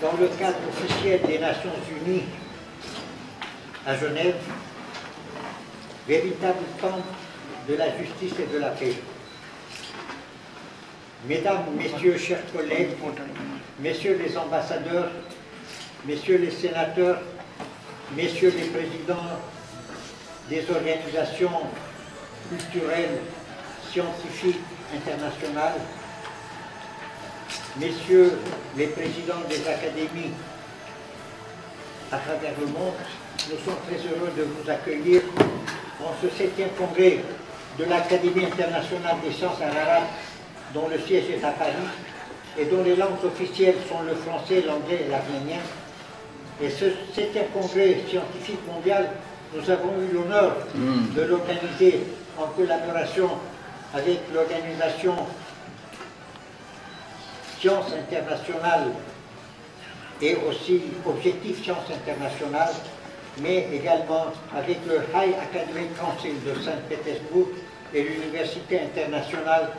dans le cadre officiel des Nations Unies à Genève, véritable temple de la justice et de la paix. Mesdames, Messieurs, chers collègues, Messieurs les ambassadeurs, Messieurs les sénateurs, Messieurs les présidents des organisations culturelles, scientifiques, internationales, Messieurs les présidents des académies à travers le monde, nous sommes très heureux de vous accueillir en ce septième congrès de l'Académie internationale des sciences arabes, dont le siège est à Paris et dont les langues officielles sont le français, l'anglais et l'arménien. Et ce septième congrès scientifique mondial, nous avons eu l'honneur de l'organiser en collaboration avec l'organisation Sciences internationales et aussi Objectif Sciences internationales, mais également avec le High Academic Council de Saint-Pétersbourg et l'Université internationale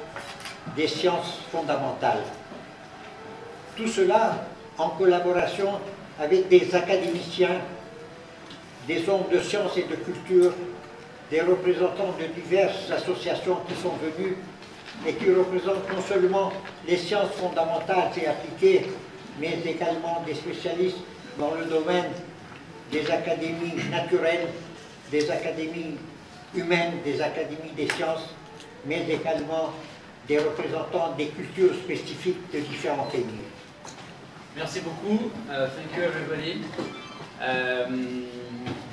des sciences fondamentales. Tout cela en collaboration avec des académiciens, des hommes de sciences et de culture, des représentants de diverses associations qui sont venus et qui représentent non seulement les sciences fondamentales et appliquées, mais également des spécialistes dans le domaine des académies naturelles, des académies humaines, des académies des sciences, mais également des représentants des cultures spécifiques de différents pays. Merci beaucoup. Uh, thank you everybody. Um,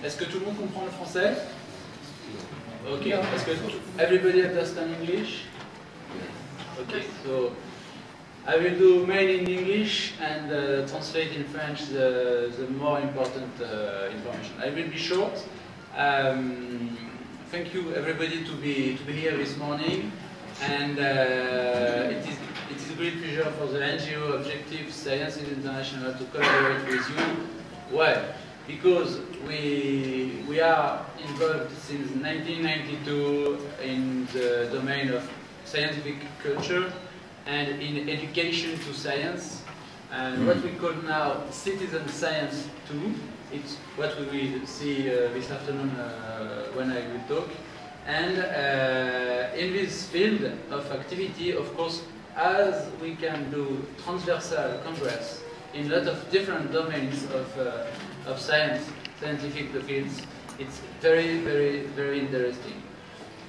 Est-ce que tout le monde comprend le français? Ok. Est-ce que everybody understand English Okay. So I will do main in English and uh, translate in French the, the more important uh, information. I will be short. Um, thank you everybody to be to be here this morning, and uh, it is it is a great pleasure for the NGO Objective Science International to collaborate with you. Why? Because we we are involved since 1992 in the domain of scientific culture and in education to science, and what we call now citizen science too. It's what we will see uh, this afternoon uh, when I will talk. And uh, in this field of activity, of course, as we can do transversal congress in a lot of different domains of, uh, of science, scientific fields, it's very, very, very interesting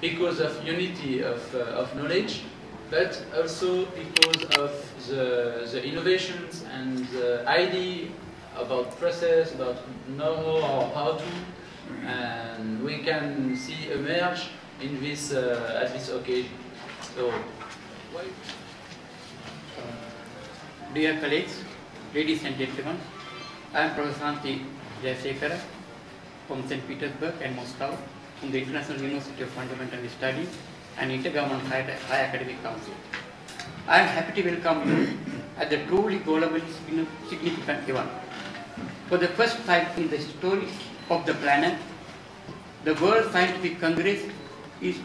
because of unity of, uh, of knowledge, but also because of the, the innovations and the idea about process, about know how or how to, and we can see emerge in this uh, at this occasion. So, Dear colleagues, ladies and gentlemen, I am Professor Antti from St. Petersburg and Moscow from the International University of Fundamental Studies and Intergovernmental High, High Academic Council. I am happy to welcome you at the truly globally significant event. For the first time in the history of the planet, the World Scientific Congress is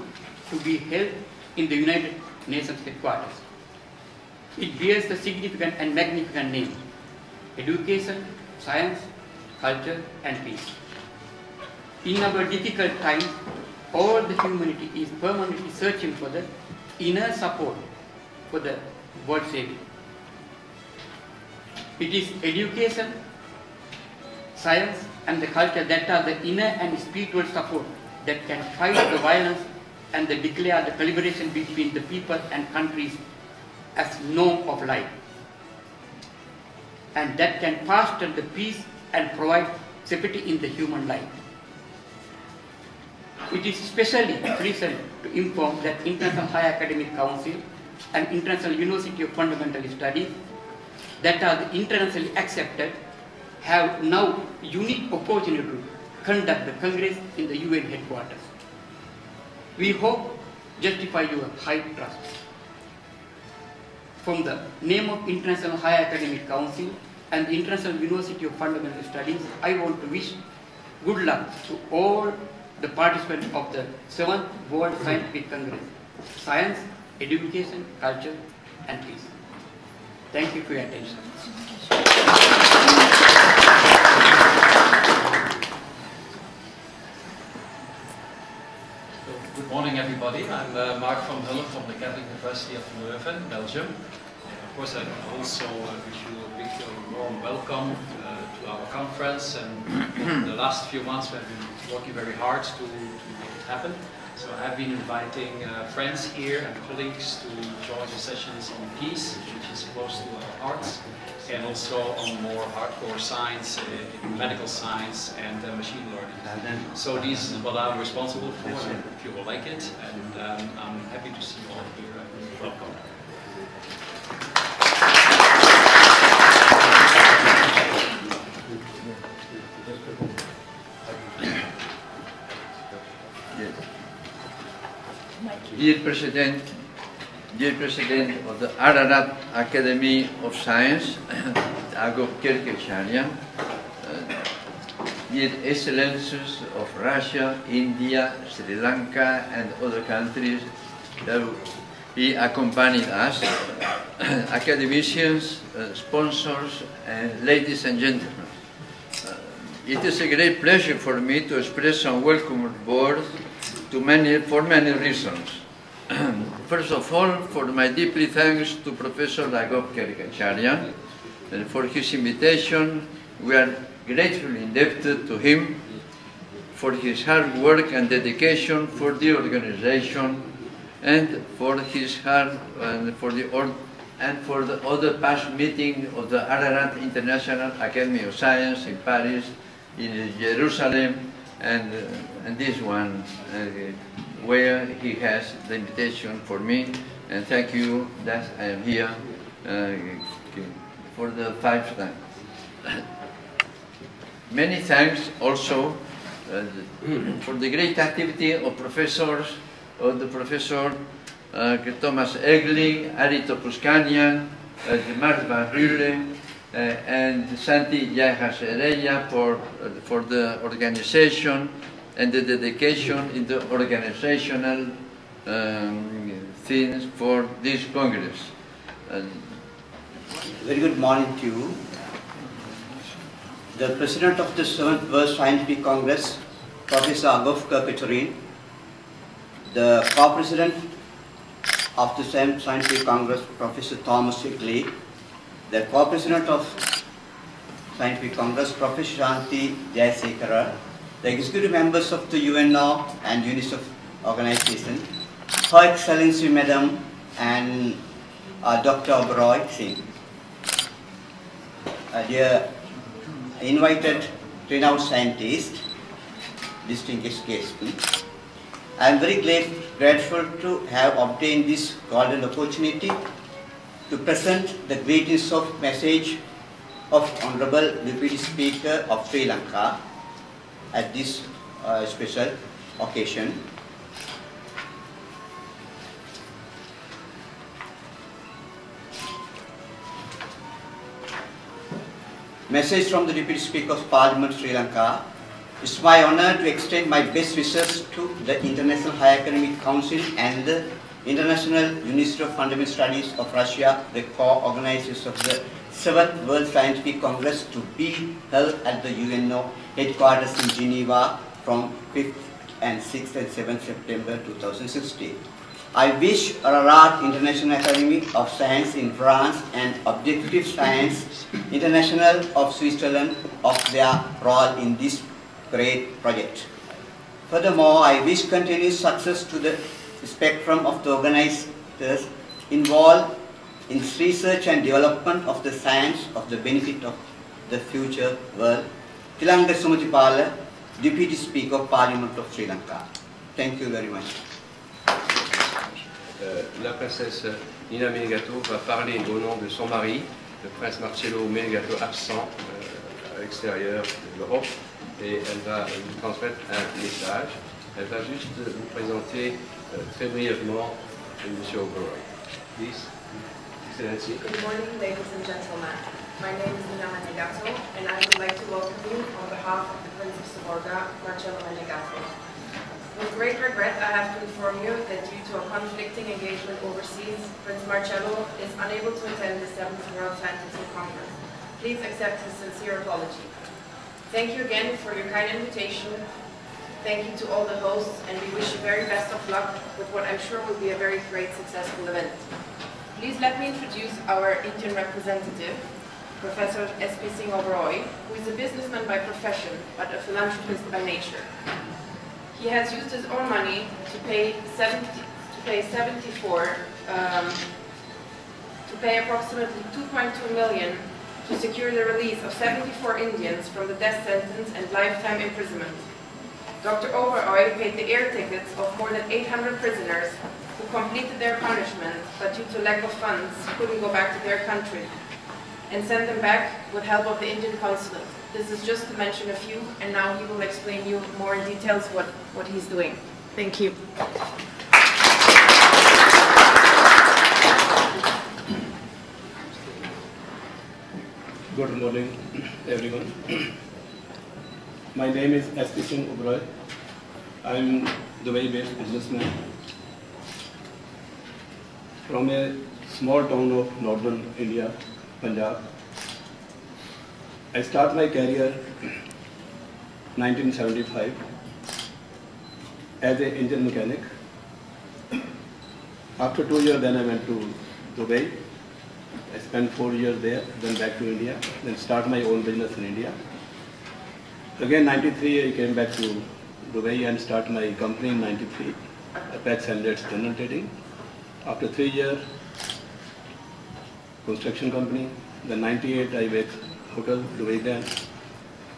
to be held in the United Nations headquarters. It bears the significant and magnificent name, Education, Science, Culture and Peace. In our difficult times, all the humanity is permanently searching for the inner support for the world saving. It is education, science and the culture that are the inner and spiritual support that can fight the violence and the declare the collaboration between the people and countries as norm of life. And that can foster the peace and provide safety in the human life. It is especially recent to inform that International High Academic Council and International University of Fundamental Studies that are internationally accepted have now unique opportunity to conduct the Congress in the UN headquarters. We hope justify your high trust. From the name of International High Academic Council and International University of Fundamental Studies, I want to wish good luck to all the participants of the 7th World Scientific Congress, Science, Education, Culture and Peace. Thank you for your attention. Good morning, everybody. I'm uh, Mark van Hulle from the Catholic University of Leuven, Belgium. Of course, I also uh, wish you a big uh, warm welcome uh, to our conference. And the last few months, we have been working very hard to, to make it happen. So I've been inviting uh, friends here and colleagues to join the sessions on peace, which is close to our hearts, and also on more hardcore science, uh, medical science, and uh, machine learning. So this is what I'm responsible for, and if you will like it, and um, I'm happy to see you all here. and Welcome. Dear President, dear President of the Ararat Academy of Science, Agop Kirkecharya, uh, dear Excellencies of Russia, India, Sri Lanka, and other countries that he accompanied us, academicians, uh, sponsors, and ladies and gentlemen. Uh, it is a great pleasure for me to express some welcome words to many, for many reasons. First of all, for my deeply thanks to Professor Agop Kerkacharya and for his invitation. We are gratefully indebted to him for his hard work and dedication for the organization and for his hard and for the and for the other past meeting of the Ararat International Academy of Science in Paris, in Jerusalem, and, and this one uh, where he has the invitation for me. And thank you that I am here uh, for the fifth time. Many thanks also uh, for the great activity of professors, of the professor uh, Thomas Egli, Arito Puskanian, uh, Mark Van Rule, uh, and Santi Yajas for, uh, for the organization and the dedication in the organizational um, things for this Congress. And Very good morning to you. The President of the 7th World Scientific Congress, Professor Agov Kirkaturin, the Co-President of the 7th Scientific Congress, Professor Thomas Egli, the Co-President of Scientific Congress, Professor Shanti Jayasekara, the executive members of the UNO and UNICEF organization, Her Excellency Madam and uh, Dr. Oberoi Singh. Uh, dear invited renowned scientist, distinguished guests, I am very glad, grateful to have obtained this golden opportunity to present the greetings of message of Honorable Deputy Speaker of Sri Lanka at this uh, special occasion. Message from the Deputy Speaker of Parliament Sri Lanka. It's my honor to extend my best wishes to the International High Academic Council and the International University of Fundamental Studies of Russia, the co-organizers of the 7th World Scientific Congress to be held at the UNO headquarters in Geneva from 5th and 6th and 7th September 2016. I wish Ararat International Academy of Science in France and Objective Science International of Switzerland of their role in this great project. Furthermore, I wish continued success to the spectrum of the organizers involved in research and development of the science of the benefit of the future world. Tilanga Sumatipala, Deputy Speaker of Parliament of Sri Lanka. Thank you very much. Euh, la princesse Nina Menegato va parler au nom de son mari, le prince Marcello Menegato, absent euh, à l'extérieur de l'Europe, et elle va vous transmettre un message. Elle va juste vous présenter euh, très brièvement M. Oberoi. Please, Good morning, ladies and gentlemen. My name is Nina Menegato, and I would like to welcome you on behalf of the Prince of Orga, Marcello Menegato. With great regret, I have to inform you that due to a conflicting engagement overseas, Prince Marcello is unable to attend the 7th World Scientific Congress. Please accept his sincere apology. Thank you again for your kind invitation. Thank you to all the hosts, and we wish you very best of luck with what I'm sure will be a very great successful event. Please let me introduce our Indian representative, Professor S.P. Singh Oberoi, who is a businessman by profession, but a philanthropist by nature. He has used his own money to pay 70, to pay 74, um, to pay approximately 2.2 million to secure the release of 74 Indians from the death sentence and lifetime imprisonment. Dr. Oberoi paid the air tickets of more than 800 prisoners who completed their punishment, but due to lack of funds couldn't go back to their country, and sent them back with help of the Indian consulate. This is just to mention a few, and now he will explain you more in details what, what he's doing. Thank you. Good morning, everyone. My name is S.P. Singh Oberoi. I'm Dubai-based businessman from a small town of northern India, Punjab. I start my career 1975 as an engine mechanic. After two years, then I went to Dubai. I spent four years there, then back to India, then start my own business in India. Again, 93, I came back to Dubai and start my company in 93, Apex Emirates General Trading. After three years, construction company. Then 98, I make hotel, Dubai.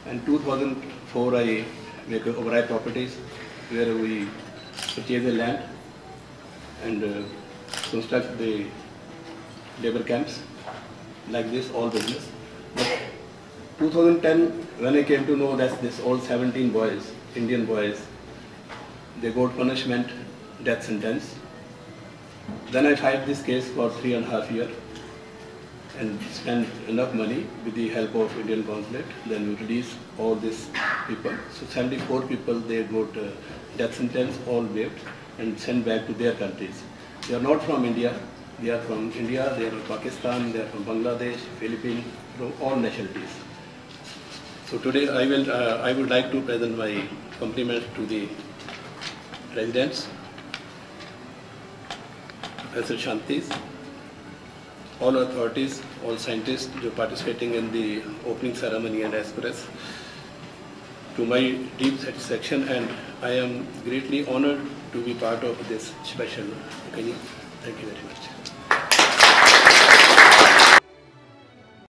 And 2004, I make Oberoi Properties, where we purchase the land and uh, construct the labor camps, like this, all business. But 2010, when I came to know that this all 17 boys, Indian boys, they got punishment, death sentence. Then I fight this case for three and a half years and spend enough money with the help of Indian consulate. Then we release all these people. So 74 people, they got uh, death sentence, all waived and sent back to their countries. They are not from India, they are from India, they are from Pakistan, they are from Bangladesh, Philippines, from all nationalities. So today I will, uh, I would like to present my compliments to the residents, Professor Shantis, all authorities, all scientists who are participating in the opening ceremony and express to my deep satisfaction and I am greatly honored to be part of this special occasion. Thank you very much.